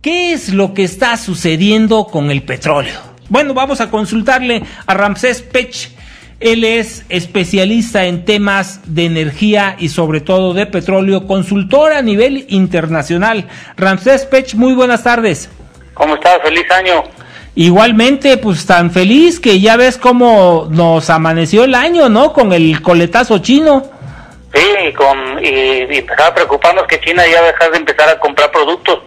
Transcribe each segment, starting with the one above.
¿Qué es lo que está sucediendo con el petróleo? Bueno, vamos a consultarle a Ramsés Pech. Él es especialista en temas de energía y sobre todo de petróleo, consultor a nivel internacional. Ramsés Pech, muy buenas tardes. ¿Cómo estás? Feliz año. Igualmente, pues tan feliz que ya ves cómo nos amaneció el año, ¿no? Con el coletazo chino. Sí, con, y, y empezaba a preocuparnos que China ya dejar de empezar a comprar productos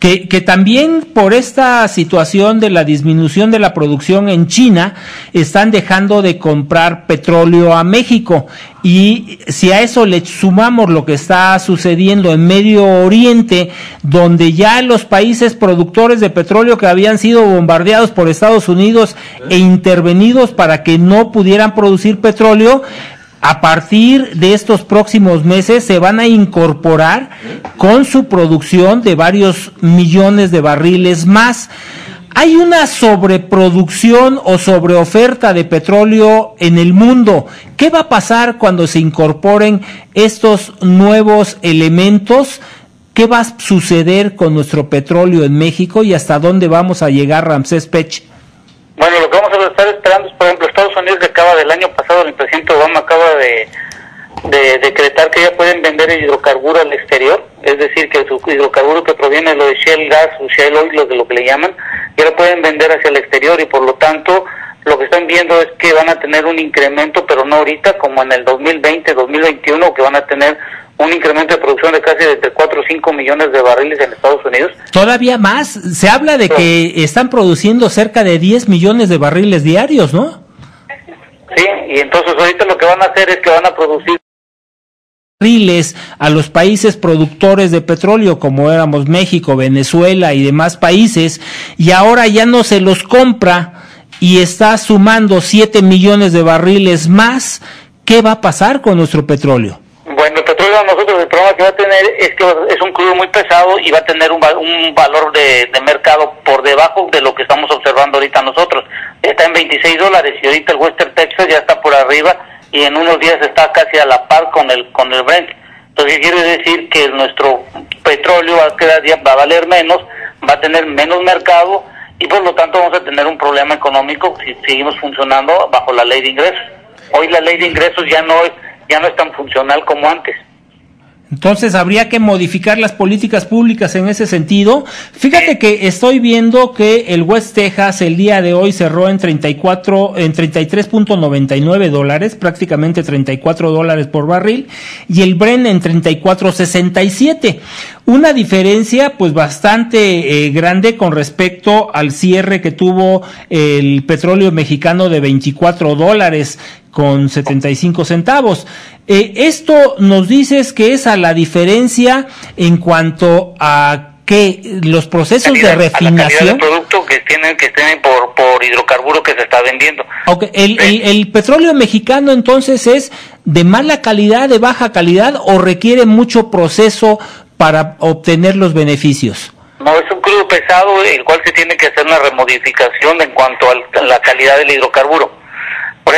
que, que, también por esta situación de la disminución de la producción en China están dejando de comprar petróleo a México. Y si a eso le sumamos lo que está sucediendo en Medio Oriente, donde ya los países productores de petróleo que habían sido bombardeados por Estados Unidos e intervenidos para que no pudieran producir petróleo, a partir de estos próximos meses se van a incorporar con su producción de varios millones de barriles más. Hay una sobreproducción o sobreoferta de petróleo en el mundo. ¿Qué va a pasar cuando se incorporen estos nuevos elementos? ¿Qué va a suceder con nuestro petróleo en México y hasta dónde vamos a llegar, Ramsés Pech? Bueno, lo que vamos a estar esperando es, por ejemplo, Estados Unidos acaba del año pasado, el presidente Obama acaba de, decretar que ya pueden vender el hidrocarburo al exterior, es decir, que su hidrocarburo que proviene de lo de Shell Gas o Shell Oil, lo de lo que le llaman, ya lo pueden vender hacia el exterior y por lo tanto lo que están viendo es que van a tener un incremento, pero no ahorita, como en el 2020, 2021, que van a tener un incremento de producción de casi de entre 4 o 5 millones de barriles en Estados Unidos. Todavía más. Se habla de que están produciendo cerca de 10 millones de barriles diarios, ¿no? Sí, y entonces ahorita lo que van a hacer es que van a producir barriles a los países productores de petróleo como éramos México, Venezuela y demás países y ahora ya no se los compra y está sumando 7 millones de barriles más. ¿Qué va a pasar con nuestro petróleo? Petróleo nosotros el problema que va a tener es que es un crudo muy pesado y va a tener un, un valor de, mercado por debajo de lo que estamos observando ahorita nosotros. Está en 26 dólares y ahorita el Western Texas ya está por arriba y en unos días está casi a la par con el con el Brent. Entonces quiere decir que nuestro petróleo va a, quedar, va a valer menos, va a tener menos mercado y por lo tanto vamos a tener un problema económico si seguimos funcionando bajo la ley de ingresos. Hoy la ley de ingresos ya no es ya no es tan funcional como antes. Entonces habría que modificar las políticas públicas en ese sentido. Fíjate que estoy viendo que el West Texas el día de hoy cerró en 34, en 33.99 dólares, prácticamente 34 dólares por barril, y el Bren en 34.67. Una diferencia pues bastante eh, grande con respecto al cierre que tuvo el petróleo mexicano de 24 dólares con 75 centavos. Eh, esto nos dices que es a la diferencia en cuanto a que los procesos de refinación. A producto que tienen que tienen por, por hidrocarburo que se está vendiendo. Okay. El, el, el, petróleo mexicano entonces es de mala calidad, de baja calidad o requiere mucho proceso para obtener los beneficios. No, es un crudo pesado, el cual se tiene que hacer una remodificación en cuanto a la calidad del hidrocarburo.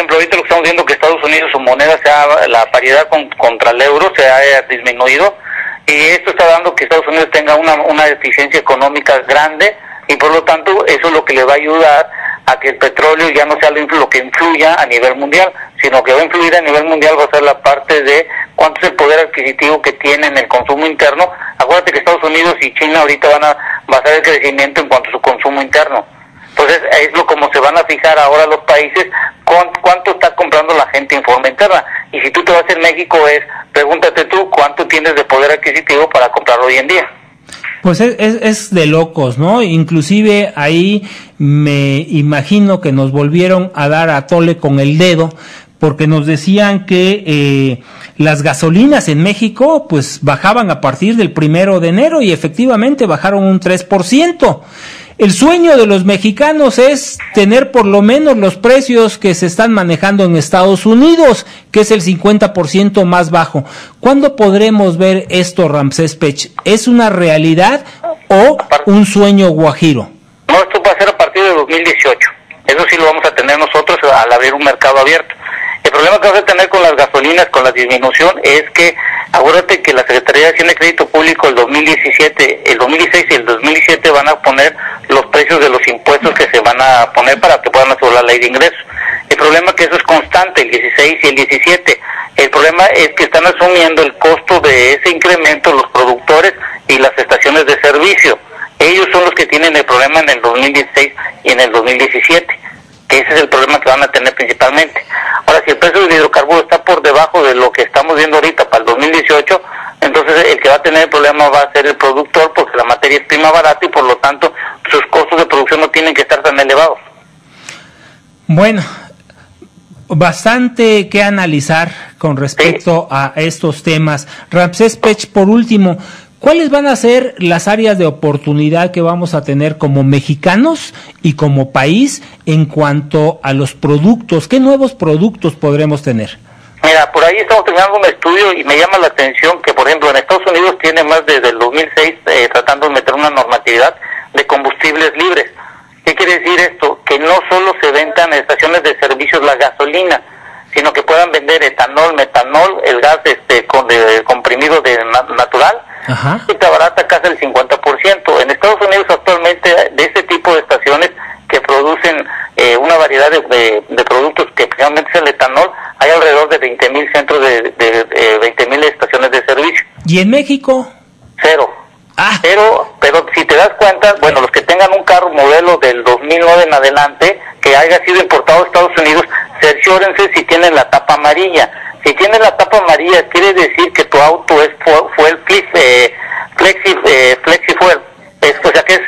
Ejemplo, ahorita lo que estamos viendo que Estados Unidos su moneda, sea la paridad contra el euro se ha disminuido y esto está dando que Estados Unidos tenga una, una deficiencia económica grande y por lo tanto eso es lo que le va a ayudar a que el petróleo ya no sea lo que influya a nivel mundial, sino que va a influir a nivel mundial va a ser la parte de cuánto es el poder adquisitivo que tiene en el consumo interno. Acuérdate que Estados Unidos y China ahorita van a basar el crecimiento en cuanto a su consumo interno. Entonces, es lo como se van a fijar ahora los países cuánto está comprando la gente en forma interna. Y si tú te vas en México es, pregúntate tú cuánto tienes de poder adquisitivo para comprarlo hoy en día. Pues es, es, de locos, ¿no? Inclusive ahí me imagino que nos volvieron a dar a tole con el dedo porque nos decían que eh, las gasolinas en México pues bajaban a partir del primero de enero y efectivamente bajaron un 3%. El sueño de los mexicanos es tener por lo menos los precios que se están manejando en Estados Unidos, que es el 50% más bajo. ¿Cuándo podremos ver esto, Ramsés Pech? ¿Es una realidad o un sueño guajiro? No, esto va a ser a partir de 2018. Eso sí lo vamos a tener nosotros al haber un mercado abierto. El problema que vas a tener con las gasolinas, con la disminución, es que acuérdate que la Secretaría de Hacienda y Crédito Público el 2017, el 2016 y el 2017 van a poner los precios de los impuestos que se van a poner para que puedan asegurar la ley de ingresos. El problema es que eso es constante, el 16 y el 17. El problema es que están asumiendo el costo de ese incremento los productores y las estaciones de servicio. Ellos son los que tienen el problema en el 2016 y en el 2017. Que ese es el problema que van a tener principalmente. Si el precio del hidrocarburo está por debajo de lo que estamos viendo ahorita para el 2018, entonces el que va a tener el problema va a ser el productor porque la materia es prima barata y por lo tanto sus costos de producción no tienen que estar tan elevados. Bueno, bastante que analizar con respecto a estos temas. Ramsés Pech, por último, ¿cuáles van a ser las áreas de oportunidad que vamos a tener como mexicanos y como país en cuanto a los productos? ¿Qué nuevos productos podremos tener? Mira, por ahí estamos terminando un estudio y me llama la atención que, por ejemplo, en Estados Unidos tiene más desde el 2006 eh, tratando de meter una normatividad de combustibles libres. ¿Qué quiere decir esto? Que no solo se vendan en estaciones de servicios la gasolina, sino que puedan vender etanol, metanol, el gas este con comprimido de natural, y te barata casi el 50%. En Estados Unidos actualmente de este tipo de estaciones que producen eh, una variedad de, productos que principalmente es el etanol, hay alrededor de 20.000 mil centros de, de, de 20.000 mil estaciones de servicio. ¿Y en México? Cero. Ah. Pero, pero si te das cuenta, bueno, los que tengan un carro modelo del 2009 en adelante, que haya sido importado a Estados Unidos, cerciórense si tienen la tapa amarilla. Si tienen la tapa amarilla, quiere decir que tu auto es fuel eh, flexi, eh, flexi fuel. Es, o sea que es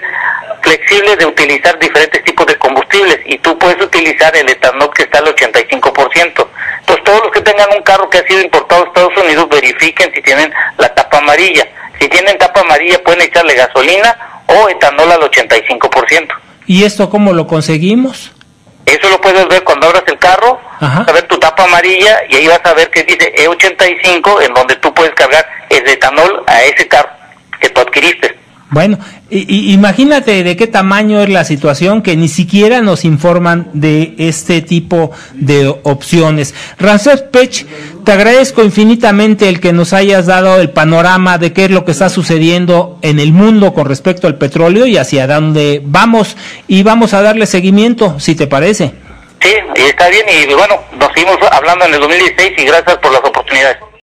flexible de utilizar diferentes tipos de combustibles y tú puedes utilizar el etanol que está al 85%. Entonces todos los que tengan un carro que ha sido importado a Estados Unidos verifiquen si tienen la tapa amarilla. Si tienen tapa amarilla pueden echarle gasolina o etanol al 85%. ¿Y esto cómo lo conseguimos? Eso lo puedes ver cuando abras el carro, a ver tu tapa amarilla y ahí vas a ver que dice E85 en donde tú puedes cargar el etanol a ese carro que tú adquiriste. Bueno, imagínate de qué tamaño es la situación que ni siquiera nos informan de este tipo de opciones. Ramsés Pech, te agradezco infinitamente el que nos hayas dado el panorama de qué es lo que está sucediendo en el mundo con respecto al petróleo y hacia dónde vamos y vamos a darle seguimiento, si te parece. Sí, está bien y bueno, nos seguimos hablando en el 2016 y gracias por las oportunidades.